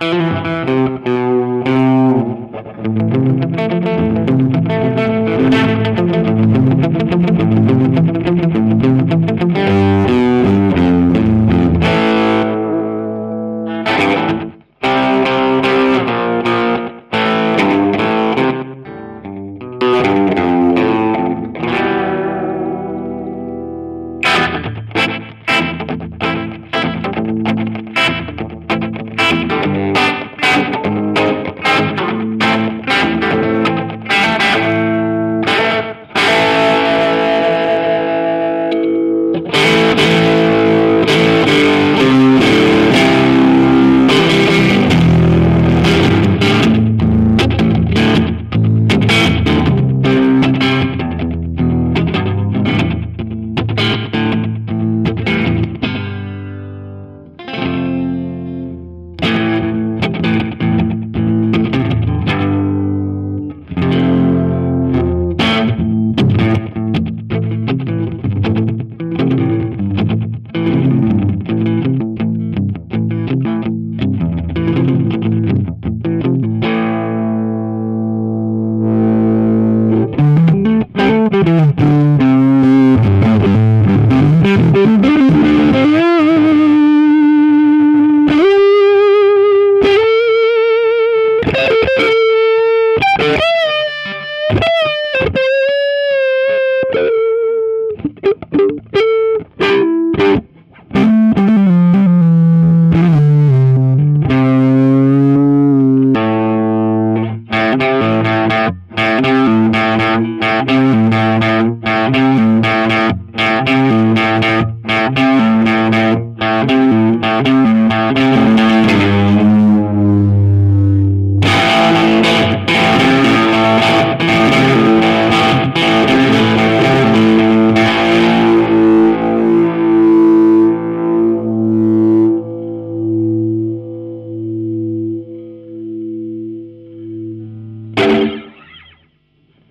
Mm-hmm.